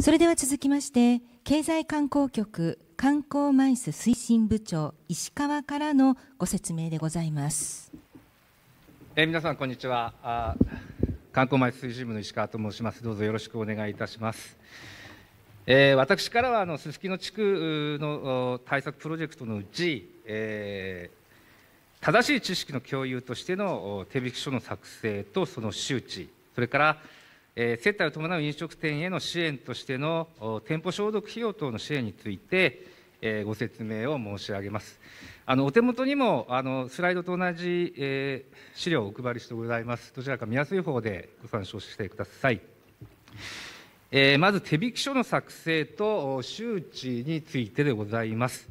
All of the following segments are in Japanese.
それでは続きまして経済観光局観光マイス推進部長石川からのご説明でございます。えー、皆さんこんにちは。あ観光マイス推進部の石川と申します。どうぞよろしくお願いいたします。えー、私からはあのすすきの地区の対策プロジェクトのうち、えー、正しい知識の共有としての手引書の作成とその周知それからえ接待を伴う飲食店への支援としての店舗消毒費用等の支援について、えご説明を申し上げます。あのお手元にもあのスライドと同じ、え資料をお配りしてございます。どちらか見やすい方でご参照してください。えまず手引き書の作成と周知についてでございます。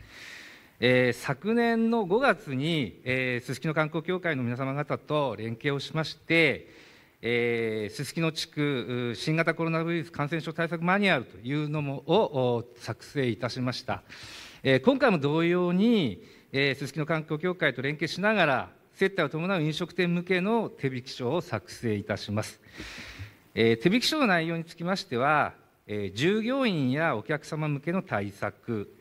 え、昨年の5月にすす、きの観光協会の皆様方と連携をしまして、えー、すすきの地区新型コロナウイルス感染症対策マニュアルというのもを作成いたしました、えー、今回も同様にすすきの観光協会と連携しながら接待を伴う飲食店向けの手引き書を作成いたします、えー、手引き書の内容につきましては、えー、従業員やお客様向けの対策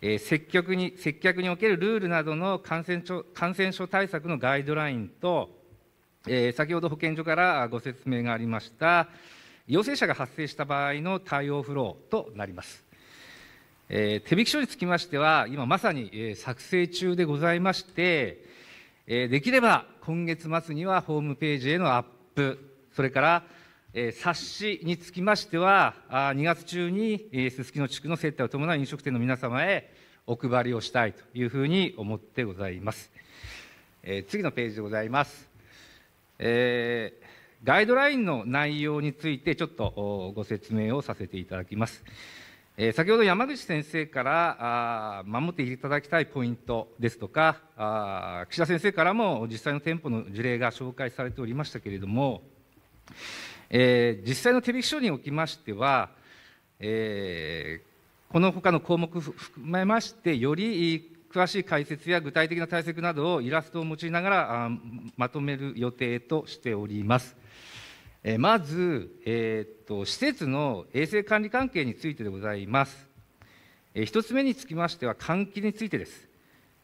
えー、接客に接客におけるルールなどの感染症感染症対策のガイドラインと、えー、先ほど保健所からご説明がありました陽性者が発生した場合の対応フローとなります、えー、手引き書につきましては今まさに、えー、作成中でございまして、えー、できれば今月末にはホームページへのアップそれからえ冊子につきましては、2月中にすすきの地区の接待を伴う飲食店の皆様へお配りをしたいというふうに思ってございます。え次のページでございます。えー、ガイドラインの内容についてちょっとご説明をさせていただきます。えー、先ほど山口先生からあ守っていただきたいポイントですとかあ岸田先生からも実際の店舗の事例が紹介されておりましたけれども、えー、実際の手引き書におきましては、えー、このほかの項目含めましてより詳しい解説や具体的な対策などをイラストを用いながらまとめる予定としております。えまず、えー、っと施設の衛生管理関係についてでございます。え1つ目につきましては換気についてです。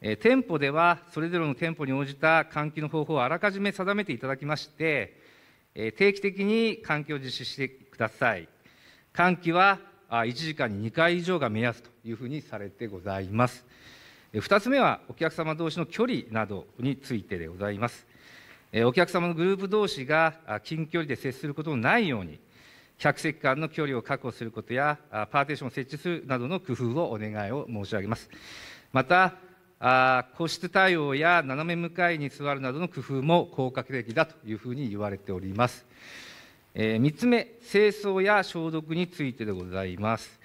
え店舗ではそれぞれの店舗に応じた換気の方法をあらかじめ定めていただきまして、え定期的に換気を実施してください。換気は1時間に2回以上が目安というふうにされてございます。2つ目はお客様同士の距離などについてでございます。お客様のグループ同士が近距離で接することのないように、客席間の距離を確保することや、パーテーションを設置するなどの工夫をお願いを申し上げます。また、個室対応や斜め向かいに座るなどの工夫も効果的だというふうに言われております。3つ目、清掃や消毒についてでございます。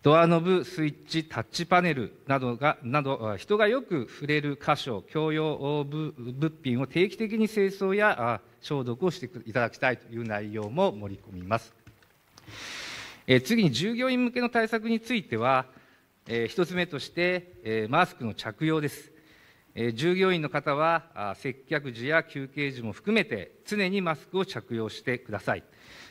ドアノブ、スイッチ、タッチパネルなどがなど人がよく触れる箇所、共用物品を定期的に清掃や消毒をしていただきたいという内容も盛り込みます。え次に従業員向けの対策については、え1つ目として、えマスクの着用です。え従業員の方は接客時や休憩時も含めて常にマスクを着用してください。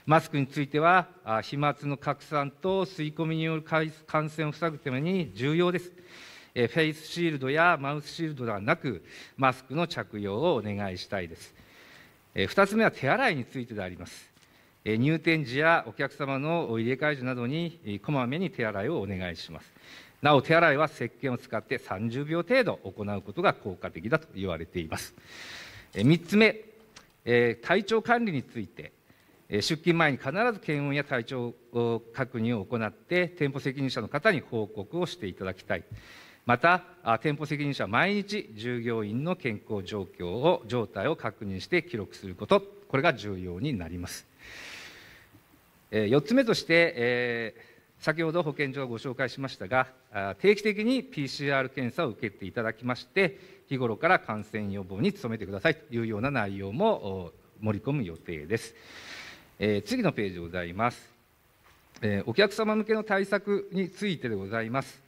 マスクについては、飛沫の拡散と吸い込みによる感染を防ぐために重要です。フェイスシールドやマウスシールドではなく、マスクの着用をお願いしたいです。2つ目は手洗いについてであります。入店時やお客様の入れ替え時などに、こまめに手洗いをお願いします。なお、手洗いは石鹸を使って30秒程度行うことが効果的だと言われています。3つ目、体調管理について、出勤前に必ず検温や体調確認を行って店舗責任者の方に報告をしていただきたいまた店舗責任者は毎日従業員の健康状況を状態を確認して記録することこれが重要になります4つ目として、先ほど保健所がご紹介しましたが定期的に PCR 検査を受けていただきまして日頃から感染予防に努めてくださいというような内容も盛り込む予定です。えー、次のページでございます、えー、お客様向けの対策についてでございます、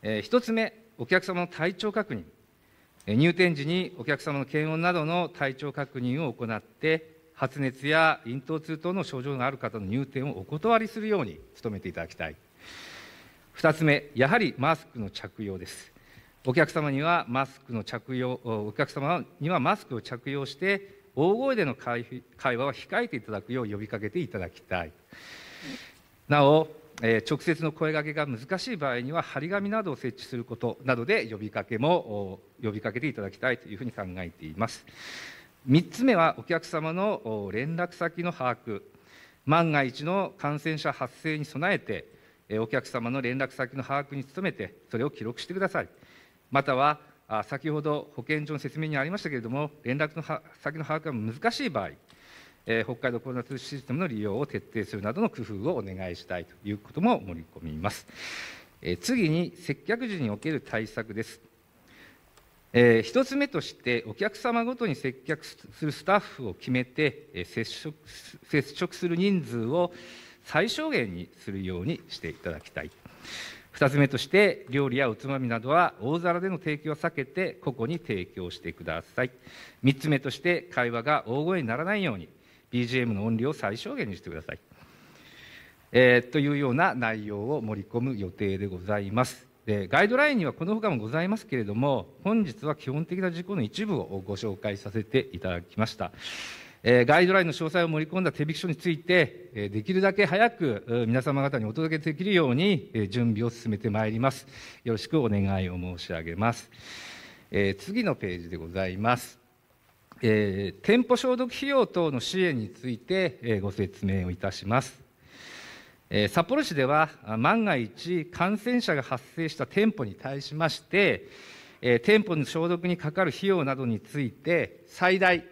えー、1つ目お客様の体調確認。入店時にお客様の検温などの体調確認を行って発熱や咽頭痛等の症状がある方の入店をお断りするように努めていただきたい。2つ目やはりマスクの着用です。お客様にはマスクの着用お客様にはマスクを着用して大声での会話は控えていただくよう呼びかけていただきたい。なおえ直接の声がけが難しい場合には張り紙などを設置することなどで呼びかけも呼びかけていただきたいというふうに考えています。3つ目はお客様の連絡先の把握万が一の感染者発生に備えてお客様の連絡先の把握に努めてそれを記録してくださいまたは先ほど保健所の説明にありましたけれども連絡の先の把握が難しい場合北海道コロナ通信システムの利用を徹底するなどの工夫をお願いしたいということも盛り込みます。次に接客時における対策です。えー、1つ目としてお客様ごとに接客するスタッフを決めて、え接触接触する人数を最小限にするようにしていただきたい。2つ目として料理やおつまみなどは大皿での提供を避けて個々に提供してください。3つ目として会話が大声にならないように BGM の音量を最小限にしてください、えー、というような内容を盛り込む予定でございます。でガイドラインにはこの他もございますけれども本日は基本的な事項の一部をご紹介させていただきました、えー、ガイドラインの詳細を盛り込んだ手引き書について、えー、できるだけ早く皆様方にお届けできるように、えー、準備を進めてまいります。よろしくお願いを申し上げます、え次のページでございます。えー、店舗消毒費用等の支援について、えー、ご説明をいたします、えー、札幌市では万が一感染者が発生した店舗に対しまして、え店舗の消毒にかかる費用などについて最大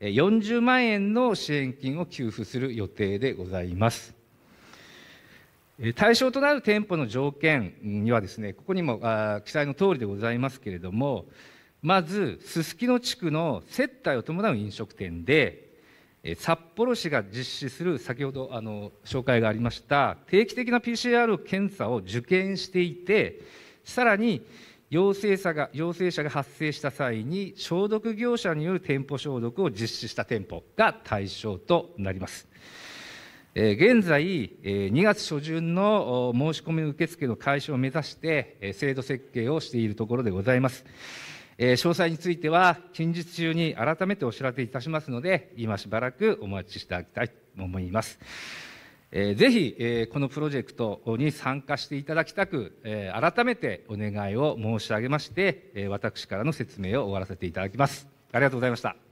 40万円の支援金を給付する予定でございます。対象となる店舗の条件にはですねここにも記載の通りでございますけれどもまずすすきの地区の接待を伴う飲食店で札幌市が実施する先ほどあの紹介がありました定期的な PCR 検査を受験していてさらに陽性者が陽性者が発生した際に消毒業者による店舗消毒を実施した店舗が対象となります。現在、2月初旬の申し込み受付の開始を目指して制度設計をしているところでございます。えー、詳細については近日中に改めてお知らせいたしますので今しばらくお待ちしていただきたいと思います。えー、ぜひ、えー、このプロジェクトに参加していただきたく、えー、改めてお願いを申し上げまして、え、私からの説明を終わらせていただきます。ありがとうございました。